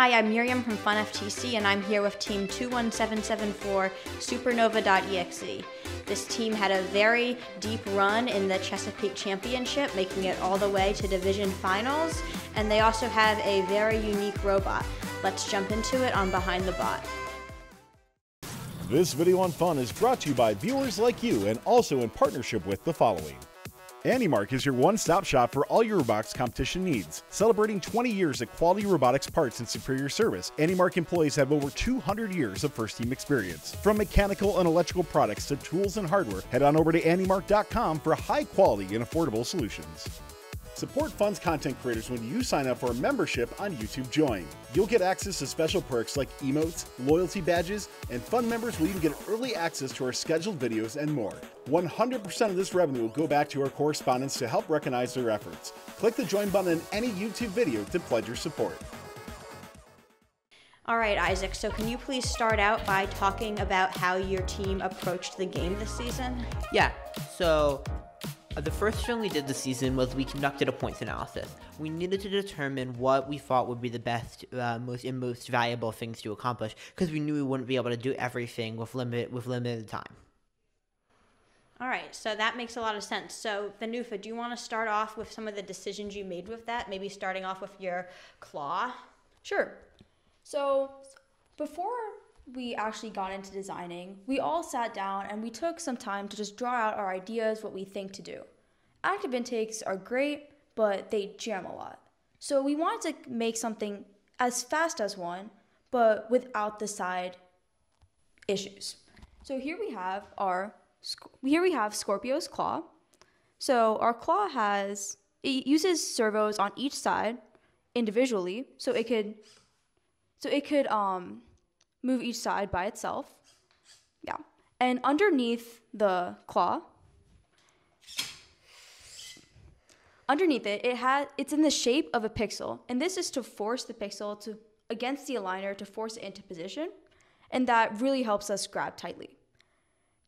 Hi, I'm Miriam from FunFTC, and I'm here with Team 21774 Supernova.exe. This team had a very deep run in the Chesapeake Championship, making it all the way to Division Finals, and they also have a very unique robot. Let's jump into it on Behind the Bot. This video on fun is brought to you by viewers like you and also in partnership with the following. AndyMark is your one-stop shop for all your robotics competition needs. Celebrating 20 years of quality robotics parts and superior service, AndyMark employees have over 200 years of first-team experience. From mechanical and electrical products to tools and hardware, head on over to AndyMark.com for high-quality and affordable solutions. Support Fun's content creators when you sign up for a membership on YouTube Join. You'll get access to special perks like emotes, loyalty badges, and Fun members will even get early access to our scheduled videos and more. 100% of this revenue will go back to our correspondents to help recognize their efforts. Click the join button in any YouTube video to pledge your support. All right, Isaac, so can you please start out by talking about how your team approached the game this season? Yeah, so the first thing we did this season was we conducted a points analysis. We needed to determine what we thought would be the best, uh, most and most valuable things to accomplish because we knew we wouldn't be able to do everything with limit with limited time. All right, so that makes a lot of sense. So, Vanufa, do you want to start off with some of the decisions you made with that? Maybe starting off with your claw. Sure. So, before we actually got into designing, we all sat down and we took some time to just draw out our ideas, what we think to do. Active intakes are great, but they jam a lot. So we wanted to make something as fast as one, but without the side issues. So here we have our here we have Scorpio's claw. So our claw has it uses servos on each side individually, so it could so it could um move each side by itself. Yeah. And underneath the claw, underneath it, it has it's in the shape of a pixel. And this is to force the pixel to against the aligner to force it into position. And that really helps us grab tightly.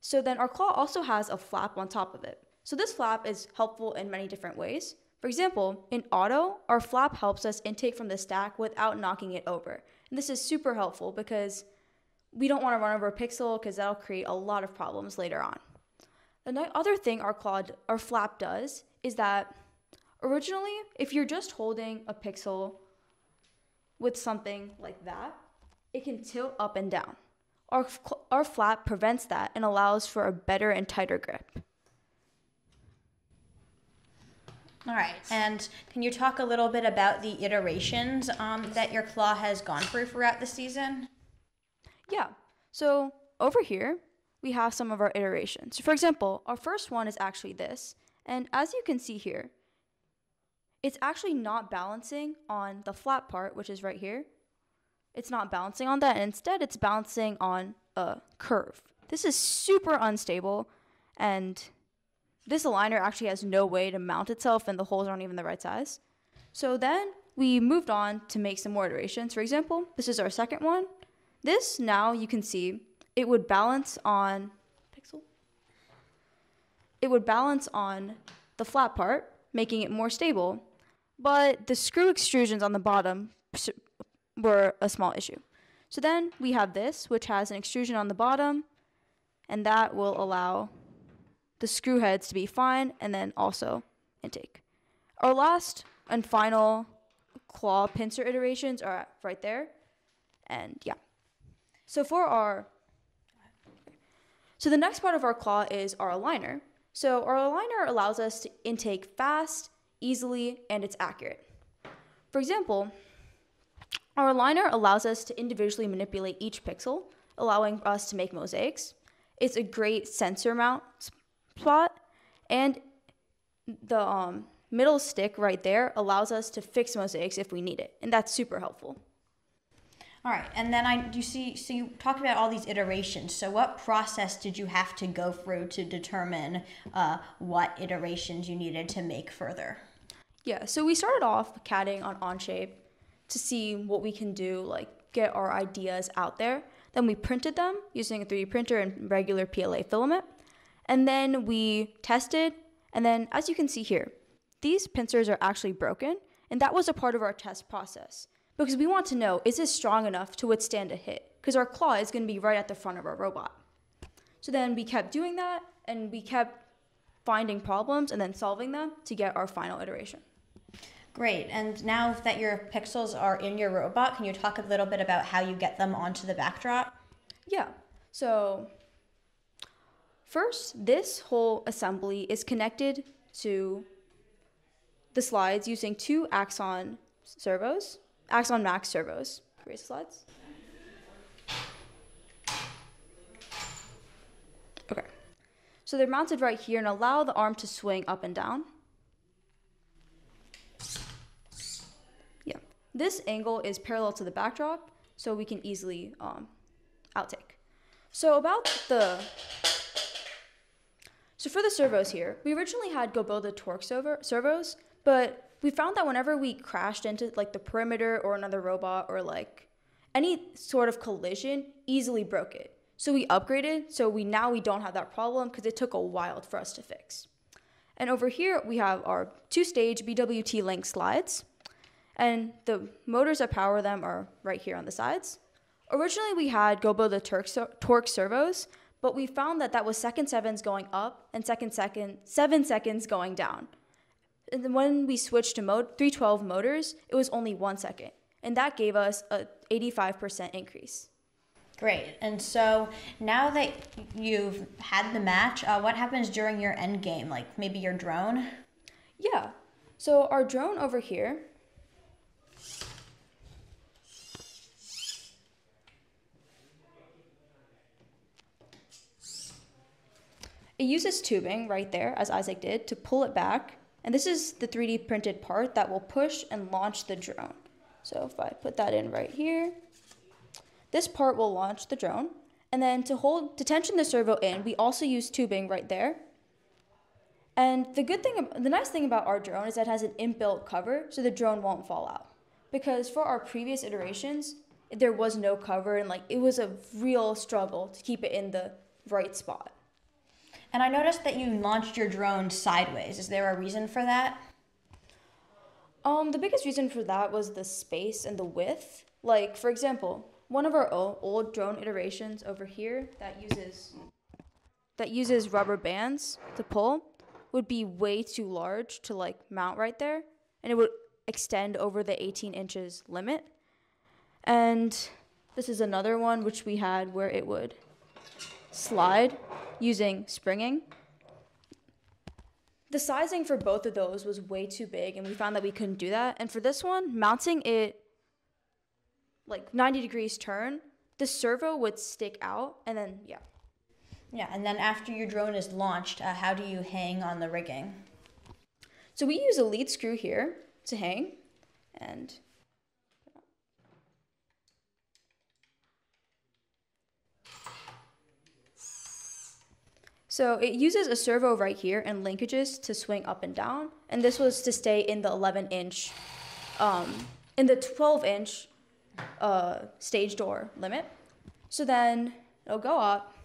So then our claw also has a flap on top of it. So this flap is helpful in many different ways. For example, in auto, our flap helps us intake from the stack without knocking it over. And this is super helpful because we don't want to run over a pixel because that'll create a lot of problems later on. The other thing our claw, our flap does is that originally, if you're just holding a pixel with something like that, it can tilt up and down. Our, our flap prevents that and allows for a better and tighter grip. All right, and can you talk a little bit about the iterations um, that your claw has gone through throughout the season? Yeah, so over here, we have some of our iterations. For example, our first one is actually this, and as you can see here, it's actually not balancing on the flat part, which is right here. It's not balancing on that, and instead it's balancing on a curve. This is super unstable, and this aligner actually has no way to mount itself and the holes aren't even the right size. So then we moved on to make some more iterations. For example, this is our second one. This now you can see it would balance on pixel. It would balance on the flat part, making it more stable, but the screw extrusions on the bottom were a small issue. So then we have this, which has an extrusion on the bottom, and that will allow the screw heads to be fine, and then also intake. Our last and final claw pincer iterations are right there. And yeah. So for our, so the next part of our claw is our aligner. So our aligner allows us to intake fast, easily, and it's accurate. For example, our aligner allows us to individually manipulate each pixel, allowing us to make mosaics. It's a great sensor mount plot, and the um, middle stick right there allows us to fix mosaics if we need it, and that's super helpful. All right, and then I you see so you talked about all these iterations. So what process did you have to go through to determine uh, what iterations you needed to make further? Yeah, so we started off CADing on Onshape to see what we can do, like get our ideas out there. Then we printed them using a 3D printer and regular PLA filament. And then we tested, and then as you can see here, these pincers are actually broken, and that was a part of our test process. because we want to know is this strong enough to withstand a hit? Because our claw is going to be right at the front of our robot. So then we kept doing that and we kept finding problems and then solving them to get our final iteration. Great. And now that your pixels are in your robot, can you talk a little bit about how you get them onto the backdrop? Yeah. So first, this whole assembly is connected to the slides using two Axon servos, Axon Max servos. Raise slides. Okay. So they're mounted right here and allow the arm to swing up and down. Yeah. This angle is parallel to the backdrop, so we can easily um, outtake. So about the so for the servos here, we originally had goBILDA the torque servo, servos, but we found that whenever we crashed into like the perimeter or another robot or like any sort of collision, easily broke it. So we upgraded, so we now we don't have that problem because it took a while for us to fix. And over here we have our two-stage BWT link slides, and the motors that power them are right here on the sides. Originally we had goBILDA the torque servos, but we found that that was second sevens going up and second second seven seconds going down. And then when we switched to mode 312 motors, it was only one second, and that gave us a 85% increase. Great. And so now that you've had the match, uh, what happens during your end game? Like maybe your drone? Yeah. So our drone over here. It uses tubing right there, as Isaac did, to pull it back. And this is the 3D printed part that will push and launch the drone. So if I put that in right here, this part will launch the drone. And then to hold, to tension the servo in, we also use tubing right there. And the good thing, the nice thing about our drone is that it has an inbuilt cover, so the drone won't fall out. Because for our previous iterations, there was no cover, and like it was a real struggle to keep it in the right spot. And I noticed that you launched your drone sideways. Is there a reason for that? Um, the biggest reason for that was the space and the width. Like, for example, one of our old drone iterations over here that uses that uses rubber bands to pull would be way too large to like mount right there and it would extend over the 18 inches limit and this is another one which we had where it would slide using springing the sizing for both of those was way too big and we found that we couldn't do that and for this one mounting it like 90 degrees turn, the servo would stick out and then, yeah. Yeah, and then after your drone is launched, uh, how do you hang on the rigging? So we use a lead screw here to hang and So it uses a servo right here and linkages to swing up and down. And this was to stay in the 11 inch, um, in the 12 inch uh, stage door limit. So then it'll go up,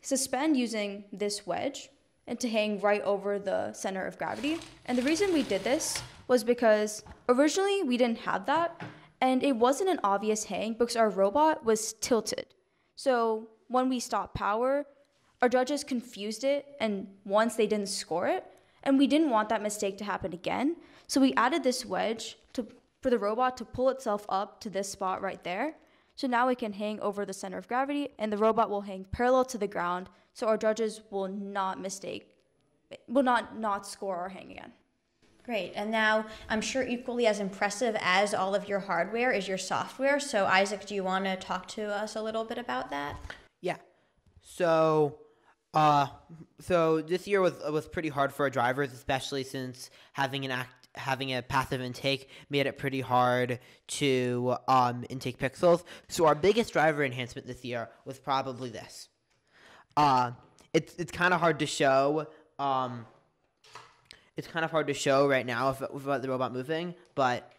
suspend using this wedge, and to hang right over the center of gravity. And the reason we did this was because originally we didn't have that, and it wasn't an obvious hang because our robot was tilted. So when we stopped power, our judges confused it, and once they didn't score it, and we didn't want that mistake to happen again. So we added this wedge to for the robot to pull itself up to this spot right there. So now it can hang over the center of gravity and the robot will hang parallel to the ground so our judges will not mistake, will not not score or hang again. Great. And now I'm sure equally as impressive as all of your hardware is your software. So Isaac, do you want to talk to us a little bit about that? Yeah. So uh, so this year was was pretty hard for our drivers, especially since having an act having a passive intake made it pretty hard to um, intake pixels. So our biggest driver enhancement this year was probably this. Uh, it's it's kind of hard to show. Um, it's kind of hard to show right now if, without the robot moving, but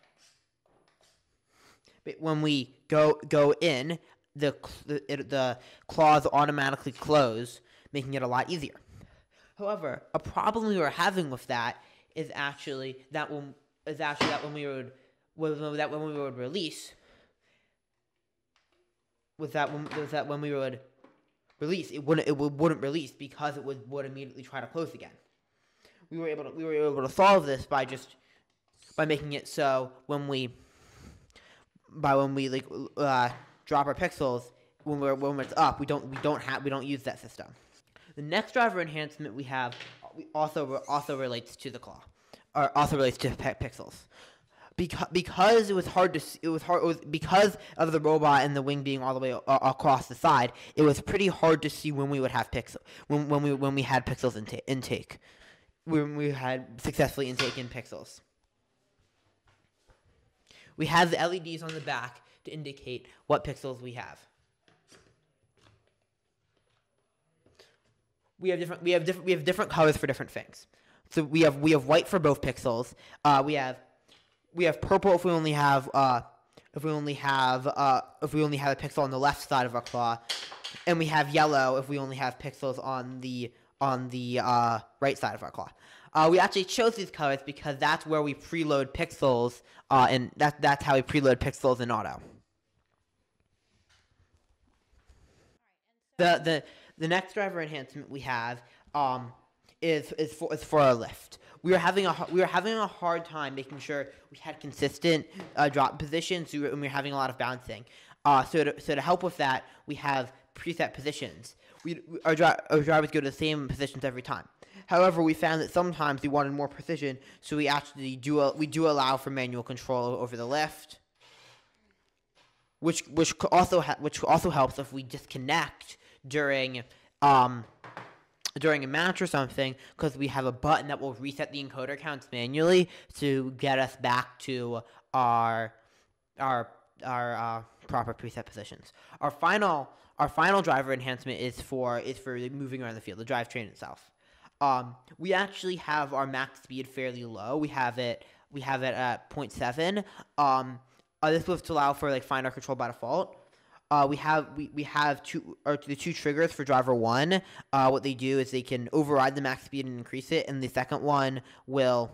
when we go go in, the the, it, the claws automatically close, making it a lot easier. However, a problem we were having with that is actually that when is actually that when we would was that when we would release was that when was that when we would release it wouldn't it would, wouldn't release because it would would immediately try to close again. We were able to we were able to solve this by just by making it so when we by when we like uh, drop our pixels when we're when it's up we don't we don't have we don't use that system. The next driver enhancement we have also also relates to the claw or also relates to pe- pixels. Because because it was hard to see, it was hard it was because of the robot and the wing being all the way across the side it was pretty hard to see when we would have pixel when, when we when we had pixels intake intake. When we had successfully intaken pixels. We have the LEDs on the back to indicate what pixels we have we have different we have different we have different colors for different things so we have we have white for both pixels uh, we have we have purple if we only have uh, if we only have uh, if we only have a pixel on the left side of our claw, and we have yellow if we only have pixels on the on the uh, right side of our claw. Uh, we actually chose these colors because that's where we preload pixels, uh, and that that's how we preload pixels in auto. The the the next driver enhancement we have um, is is for is for our lift we were having a we were having a hard time making sure we had consistent uh, drop positions, and we were having a lot of bouncing. Uh, so to, so to help with that, we have preset positions. We our, dri- our drivers go to the same positions every time. However, we found that sometimes we wanted more precision, so we actually do we do allow for manual control over the lift, which which also which also helps if we disconnect during um, during a match or something because we have a button that will reset the encoder counts manually to get us back to our our our uh, proper preset positions. Our final our final driver enhancement is for is for moving around the field, the drivetrain itself. Um, we actually have our max speed fairly low. We have it we have it at 0.7. Um, uh, this was to allow for like finer control by default. Uh, we have we, we have two or the two triggers for driver one. Uh, what they do is they can override the max speed and increase it, and the second one will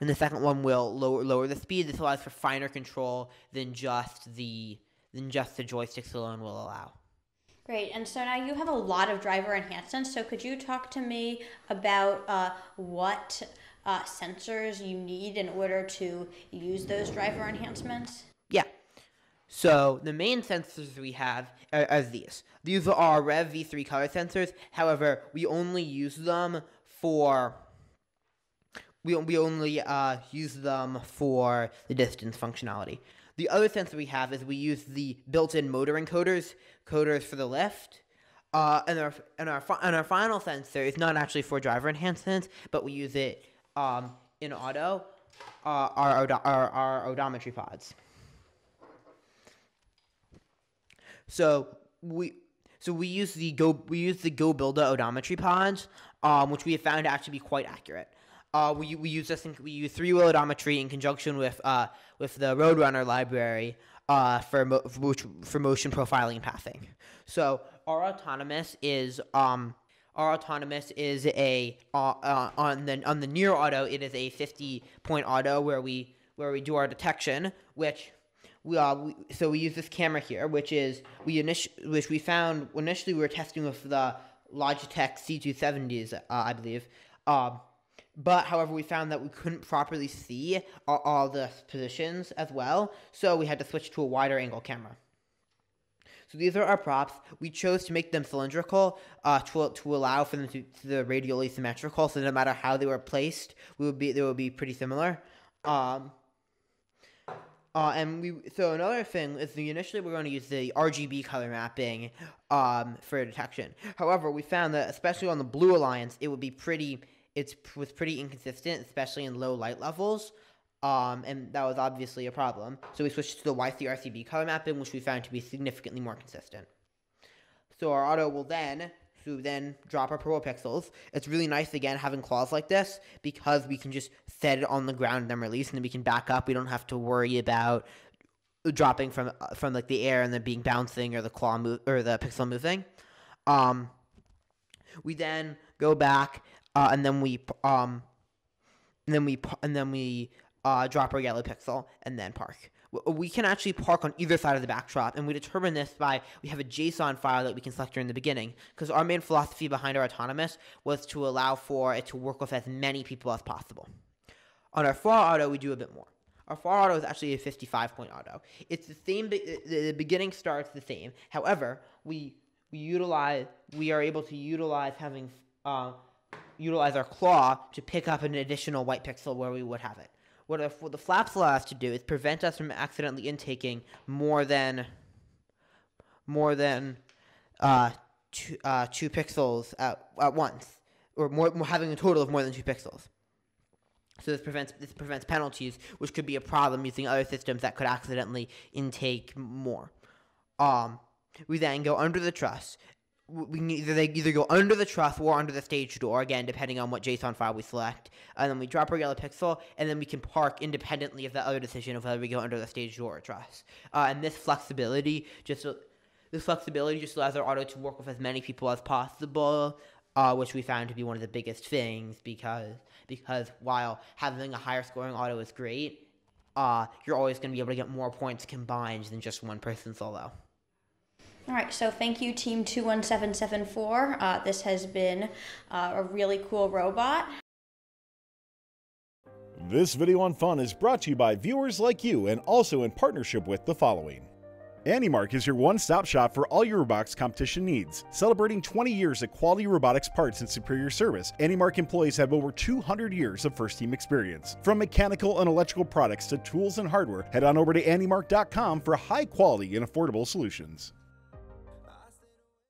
and the second one will lower lower the speed. This allows for finer control than just the than just the joysticks alone will allow. Great, and so now you have a lot of driver enhancements. So could you talk to me about uh, what uh, sensors you need in order to use those driver enhancements? So the main sensors we have are, are these. These are Rev V3 color sensors. However, we only use them for we, we only uh, use them for the distance functionality. The other sensor we have is we use the built-in motor encoders, coders for the lift. Uh, and our and our and our final sensor is not actually for driver enhancements, but we use it um, in auto. Uh, our, our our odometry pods. So we so we use the go we use the goBILDA odometry pods, um, which we have found to actually be quite accurate. Uh, we, we use this in, we use three wheel odometry in conjunction with uh, with the Roadrunner library uh, for mo- for, for motion profiling and pathing. So our autonomous is um our autonomous is a uh, uh, on the on the near auto it is a 50 point auto where we where we do our detection which we, uh, we, so we use this camera here, which is we init- which we found initially we were testing with the Logitech C270s, uh, I believe. Um, but however, we found that we couldn't properly see all, all, the positions as well, so we had to switch to a wider angle camera. So these are our props. We chose to make them cylindrical uh, to, to allow for them to, to the radially symmetrical, so no matter how they were placed, we would be they would be pretty similar. Um, uh, and we so another thing is the initially we're going to use the RGB color mapping um, for detection. However, we found that especially on the Blue Alliance, it would be pretty. It was pretty inconsistent, especially in low light levels. Um, and that was obviously a problem. So we switched to the YCRCB color mapping, which we found to be significantly more consistent. So our auto will then to then drop our purple pixels. It's really nice again having claws like this because we can just set it on the ground and then release, and then we can back up. We don't have to worry about dropping from from like the air and then being bouncing or the claw move or the pixel moving. Um, we then go back uh, and then we um, and then we and then we uh, drop our yellow pixel, and then park. We can actually park on either side of the backdrop, and we determine this by we have a JSON file that we can select during the beginning, because our main philosophy behind our autonomous was to allow for it to work with as many people as possible. On our far auto, we do a bit more. Our far auto is actually a 55 point auto. It's the same, the beginning starts the same. However, we, we utilize, we are able to utilize having, uh, utilize our claw to pick up an additional white pixel where we would have it. What, if, what the flaps allow us to do is prevent us from accidentally intaking more than, more than uh, two, uh, two pixels at, at once, or more, more having a total of more than two pixels. So this prevents this prevents penalties, which could be a problem using other systems that could accidentally intake more. Um, we then go under the truss. We either they either go under the truss or under the stage door again, depending on what JSON file we select. And then we drop our yellow pixel, and then we can park independently of the other decision of whether we go under the stage door or truss. Uh, and this flexibility just this flexibility just allows our auto to work with as many people as possible uh, which we found to be one of the biggest things because because while having a higher scoring auto is great, uh, you're always going to be able to get more points combined than just one person solo. All right, so thank you, Team 21774. Uh, this has been uh, a really cool robot. This video on fun is brought to you by viewers like you and also in partnership with the following. AndyMark is your one stop shop for all your robotics competition needs. Celebrating 20 years of quality robotics parts and superior service, AndyMark employees have over 200 years of first team experience. From mechanical and electrical products to tools and hardware, head on over to AndyMark.com for high quality and affordable solutions.